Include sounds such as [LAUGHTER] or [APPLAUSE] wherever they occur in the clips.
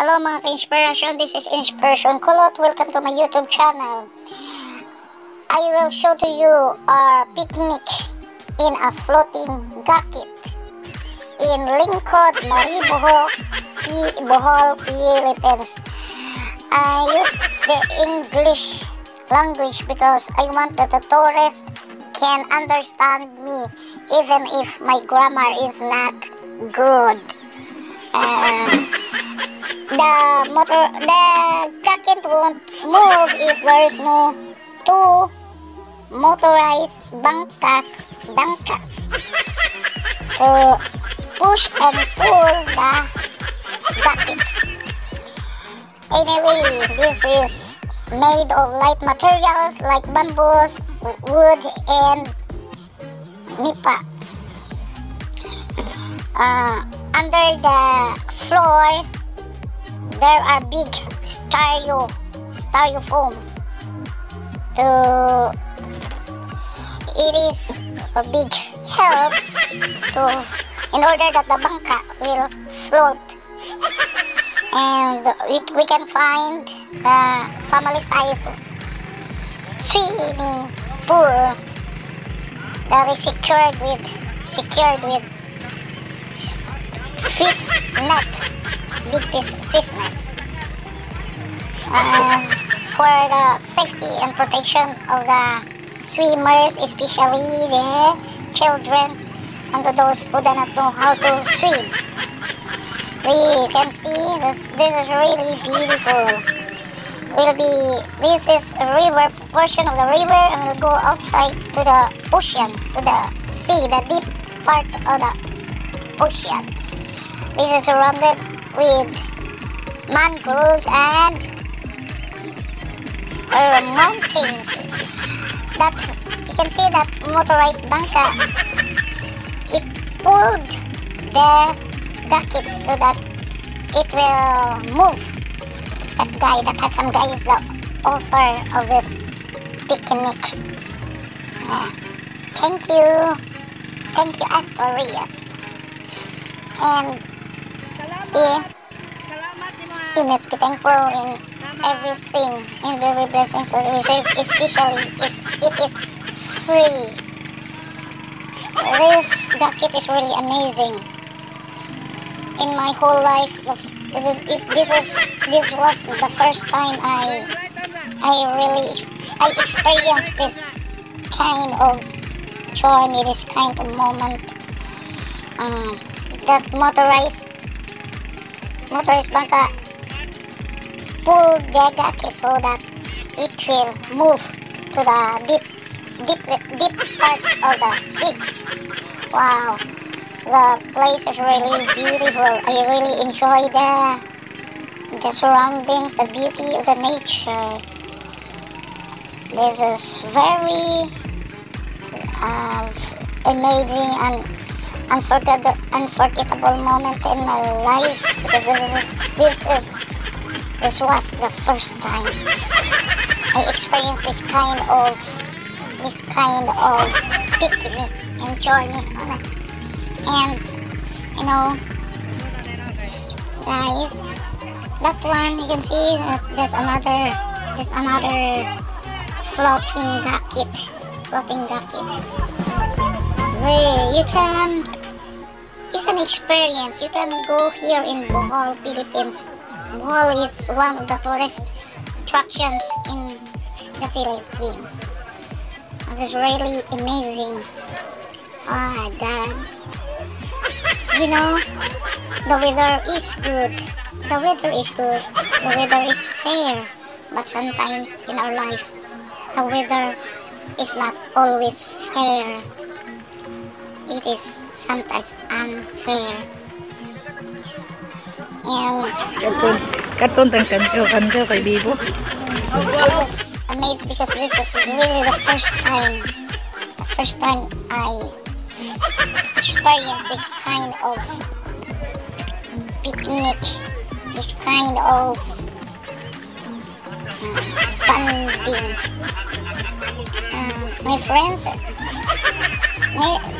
Hello mga ka-inspiration, this is Inspirasyon Kulot. Welcome to my YouTube channel. I will show to you our picnic in a floating gakit in Lincod, Maribojoc, Bohol, Philippines. I use the English language because I want that the tourist can understand me even if my grammar is not good. Uh, the motor, the gakit won't move if there's no two motorized bangkas, bangka to push and pull the gakit. Anyway, this is made of light materials like bamboos, wood, and nipa. Uh, under the floor, there are big stereo styrofoams. To it is a big help to in order that the bangka will float and we, we can find the family size swimming pool that is secured with secured with fish net big fish, fish net uh, for the safety and protection of the swimmers especially the children and those who do not know how to swim. We can see this this is really beautiful will be this is a river portion of the river and will go outside to the ocean to the sea the deep part of the ocean this is surrounded with mangroves and uh, mountains that you can see that motorized banka it pulled the gakit so that it will move. That guy, the handsome guy, is the author of this picnic. Uh, thank you, thank you, Astorias. And see, you must be thankful in everything, in very blessings that we receive, especially if it is free. This gakit is really amazing in my whole life. This is, this is this was the first time I I really I experienced this kind of journey, this kind of moment. Um, that motorized motorized banka pull the gakit so that it will move to the deep deep deep part of the sea. Wow the place is really beautiful. I really enjoy the the surroundings, the beauty of the nature. This is very uh, amazing and unforgettable, unforgettable moment in my life because this is this was the first time I experienced this kind of this kind of picnic and journey. And you know guys that one you can see there's another there's another floating gakit floating gakit where you can you can experience you can go here in Bohol Philippines Bohol is one of the tourist attractions in the Philippines this is really amazing oh my god you know, the weather is good. The weather is good. The weather is fair. But sometimes in our life, the weather is not always fair. It is sometimes unfair. And Karton, karton tang kanto, kanto kay Bibo. I was amazed because this is really the first time, the first time I experience this kind of picnic, this kind of uh, bonding. Uh, my friends, my,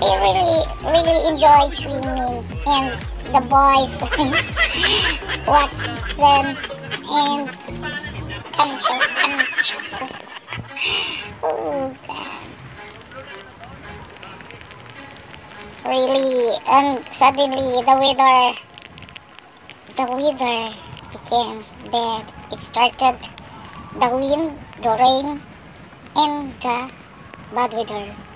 they really, really enjoyed swimming and the boys [LAUGHS] watch them and kancho, kancho. Oh. Really, and suddenly the weather, the weather became bad. It started the wind, the rain, and the bad weather.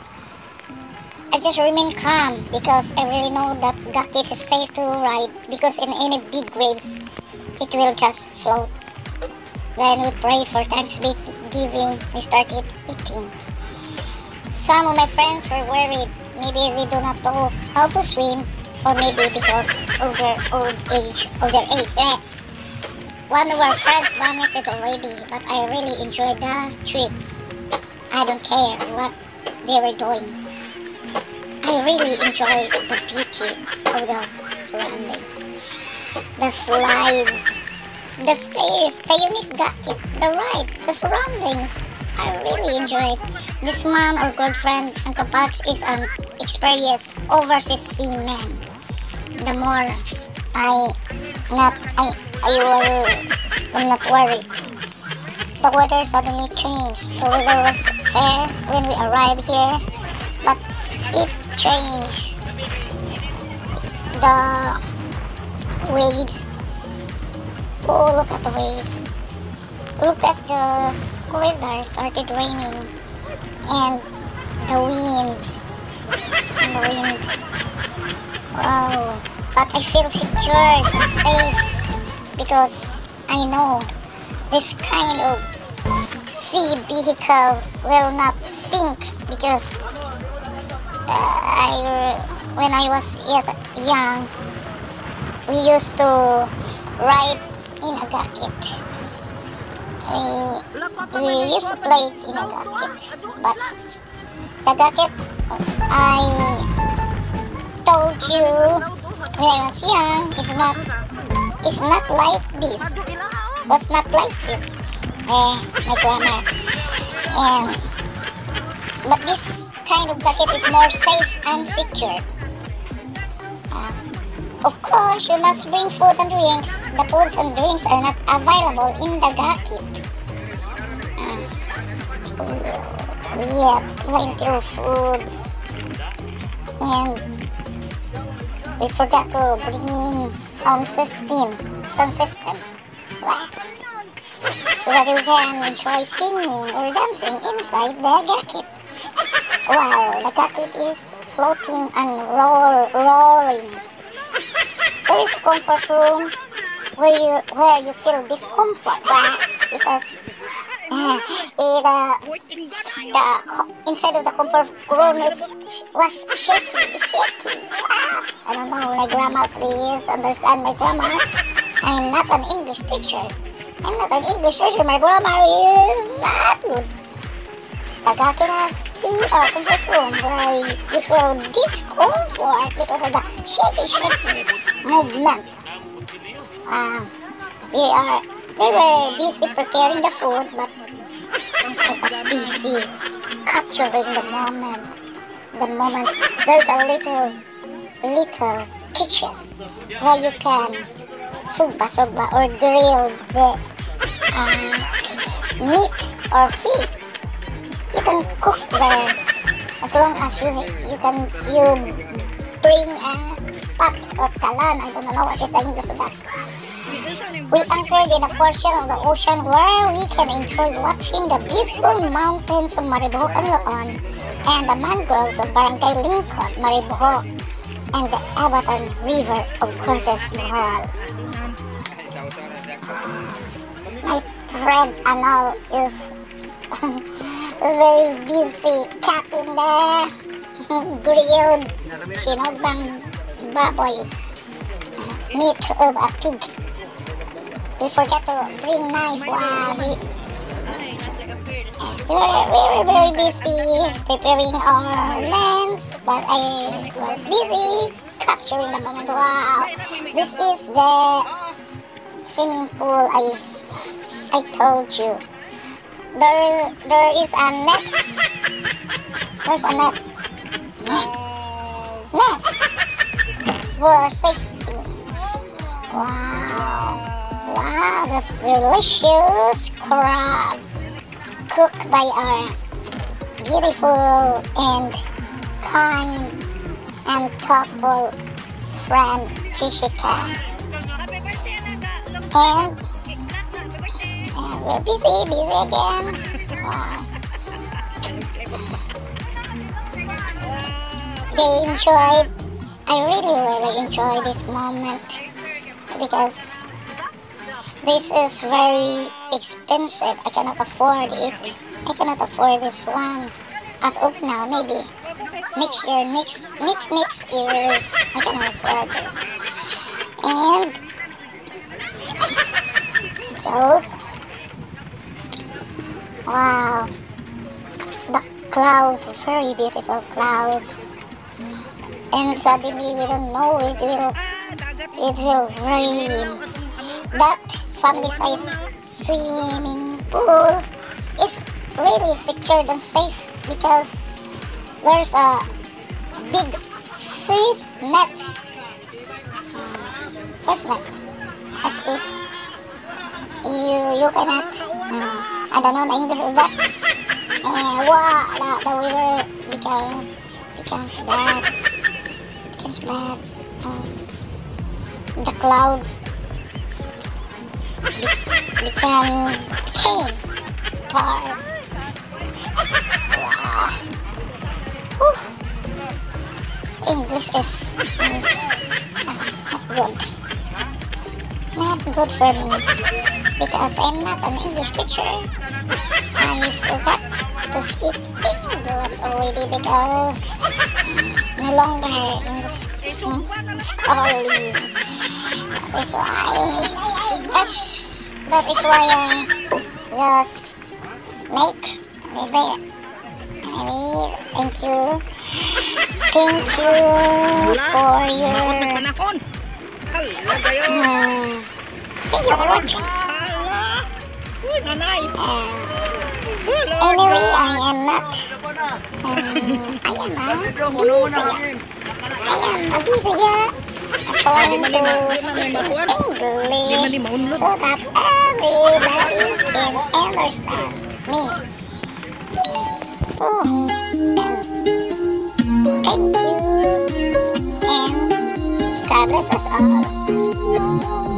I just remain calm because I really know that Gakit is safe to ride because in any big waves, it will just float. Then we pray for Thanksgiving. We started eating. Some of my friends were worried. Maybe they do not know how to swim, or maybe because of their old age, of their age. Eh. One of our friends vomited already, but I really enjoyed the trip. I don't care what they were doing. I really enjoy the beauty of the surroundings. The slides, the stairs, the unique gakit, the ride, the surroundings. I really enjoyed. This man or girlfriend ang kapatch is an experienced overseas seaman. The more I not I I will I'm not worried. The weather suddenly changed. The weather was fair when we arrived here, but it changed. The waves. Oh, look at the waves. Look at the weather started raining and the wind. And the wind. Wow. But I feel secured, safe because I know this kind of sea vehicle will not sink because I when I was yet young we used to ride in a gakit. We, we used to play in a gakit, but the gakit I told you when I was young is not is not like this. Was not like this. Eh, my grammar. And but this kind of gakit is more safe and secure. Uh, of course, you must bring food and drinks. The foods and drinks are not available in the gakit. Uh, we, we have plenty of food. And we forgot to bring in system. Sound system. Wow. So that we can enjoy singing or dancing inside the gakit. Wow, the gakit is floating and roar, roaring. There is a comfort room where you where you feel discomfort right? because uh, it, uh, the inside of the comfort room is was shaky, shaky. Ah, I don't know my grandma, Please understand my grandma. I'm not an English teacher. I'm not an English teacher. My grammar is not good. Tagakin has see a comfort room where you feel discomfort because of the shaky, shaky movement. Uh, they are they were busy preparing the food, but I was busy capturing the moment. The moment there's a little little kitchen where you can suba suba or grill the uh, meat or fish. You can cook there as long as you you can you bring a pot or kalan. I don't know what is the English of that. We anchored in a portion of the ocean where we can enjoy watching the beautiful mountains of Maribojoc Canloan and the mangroves of Barangay Lincod, Maribojoc, and the Abatan River of Cortes Bohol. My friend Anal is, [LAUGHS] is very busy cutting the grilled sinogbang baboy meat of a pig. We forgot to bring knife while he uh, we were, we were very busy preparing our lens, but I was busy capturing the moment. Wow, this is the swimming pool I I told you. There there is a net. There's a net. Net. Net for safety. Wow. Wow, this delicious crab cooked by our beautiful and kind and thoughtful friend Jessica. And, busy, busy again. They I really, really enjoy this moment because this is very expensive. I cannot afford it. I cannot afford this one as of now. Maybe next year, next next next year, I cannot afford this. And [LAUGHS] close. Wow, the clouds, very beautiful clouds. And suddenly we don't know it will it will rain. That family size swimming pool is really secured and safe because there's a big fish net. Fish net. As if you you cannot uh, I don't know the English of that. Wow, the, the river becomes becomes bad. Becomes bad. Um, the clouds be- become became tar. Wow. English is mm, not good. Not good for me because I'm not an English teacher. I forgot to speak English already because no longer English schooling. That is why that's that is why I just make this video. Anyway, thank you. Thank you for your. Hala thank you for watching. Hala. anyway, I am not um, I am not busy. I am a busy yeah. trying to speak English so that everybody can understand me. Oh, thank you, and Bless us all.